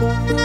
you